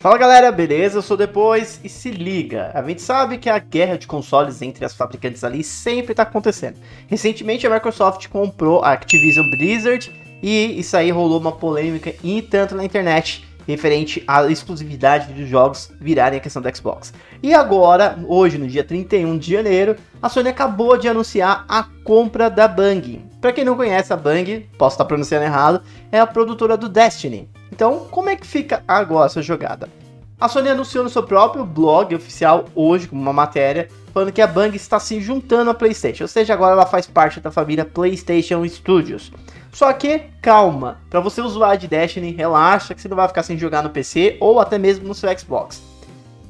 Fala galera, beleza? Eu sou Depois e se liga, a gente sabe que a guerra de consoles entre as fabricantes ali sempre tá acontecendo. Recentemente a Microsoft comprou a Activision Blizzard e isso aí rolou uma polêmica e tanto na internet referente à exclusividade dos jogos virarem a questão do Xbox. E agora, hoje no dia 31 de janeiro, a Sony acabou de anunciar a compra da Bang. Para quem não conhece a Bang, posso estar pronunciando errado, é a produtora do Destiny. Então, como é que fica agora essa jogada? A Sony anunciou no seu próprio blog oficial hoje, como uma matéria, falando que a Bang está se juntando à PlayStation, ou seja, agora ela faz parte da família PlayStation Studios. Só que, calma, para você usuário de Destiny, relaxa que você não vai ficar sem jogar no PC ou até mesmo no seu Xbox.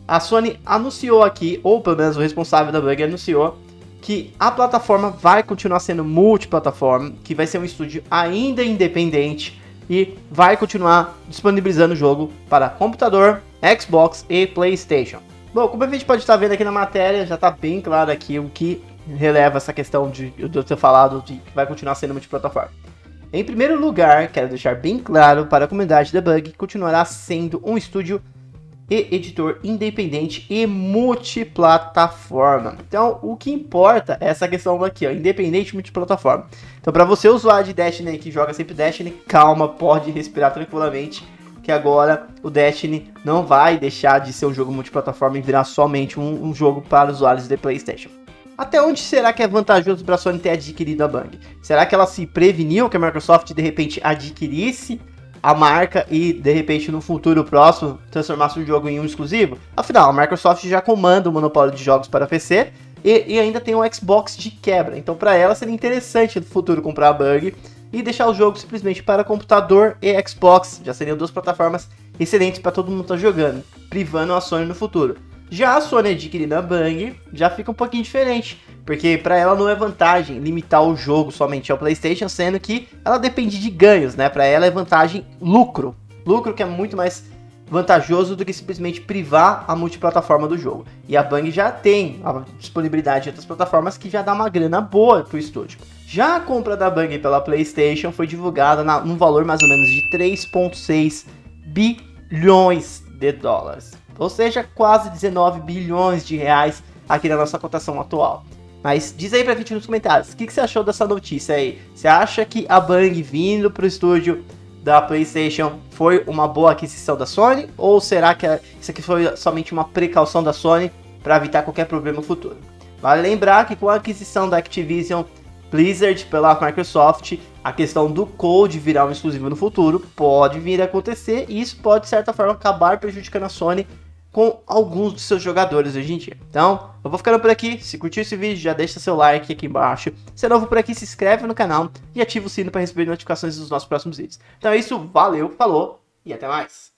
A Sony anunciou aqui, ou pelo menos o responsável da Bang anunciou, que a plataforma vai continuar sendo multiplataforma, que vai ser um estúdio ainda independente e vai continuar disponibilizando o jogo para computador, Xbox e PlayStation. Bom, como a gente pode estar vendo aqui na matéria, já está bem claro aqui o que releva essa questão de, eu ter falado de que vai continuar sendo multiplataforma. Em primeiro lugar, quero deixar bem claro para a comunidade debug que continuará sendo um estúdio e editor independente e multiplataforma. Então, o que importa é essa questão aqui, ó, independente multiplataforma. Então, para você usuário de Destiny que joga sempre Destiny, calma, pode respirar tranquilamente, que agora o Destiny não vai deixar de ser um jogo multiplataforma e virar somente um, um jogo para usuários de PlayStation. Até onde será que é vantajoso para a Sony ter adquirido a Bang? Será que ela se preveniu que a Microsoft de repente adquirisse a marca e de repente no futuro próximo transformasse o jogo em um exclusivo? Afinal, a Microsoft já comanda o monopólio de jogos para PC e, e ainda tem um Xbox de quebra. Então, para ela seria interessante no futuro comprar a Bug e deixar o jogo simplesmente para computador e Xbox. Já seriam duas plataformas excelentes para todo mundo estar tá jogando, privando a Sony no futuro. Já a Sony adquirindo a Bang já fica um pouquinho diferente, porque para ela não é vantagem limitar o jogo somente ao PlayStation, sendo que ela depende de ganhos, né? Para ela é vantagem lucro, lucro que é muito mais vantajoso do que simplesmente privar a multiplataforma do jogo. E a Bang já tem a disponibilidade de outras plataformas que já dá uma grana boa pro estúdio. Já a compra da Bang pela PlayStation foi divulgada na, num valor mais ou menos de 3,6 bilhões de dólares ou seja, quase 19 bilhões de reais aqui na nossa cotação atual. Mas diz aí pra gente nos comentários, o que, que você achou dessa notícia aí? Você acha que a Bang vindo pro estúdio da PlayStation foi uma boa aquisição da Sony? Ou será que isso aqui foi somente uma precaução da Sony para evitar qualquer problema futuro? Vale lembrar que com a aquisição da Activision Blizzard pela Microsoft, a questão do code virar um exclusivo no futuro pode vir a acontecer e isso pode, de certa forma, acabar prejudicando a Sony com alguns dos seus jogadores hoje em dia. Então, eu vou ficando por aqui. Se curtiu esse vídeo, já deixa seu like aqui embaixo. Se é novo por aqui, se inscreve no canal e ativa o sino para receber notificações dos nossos próximos vídeos. Então é isso, valeu, falou e até mais.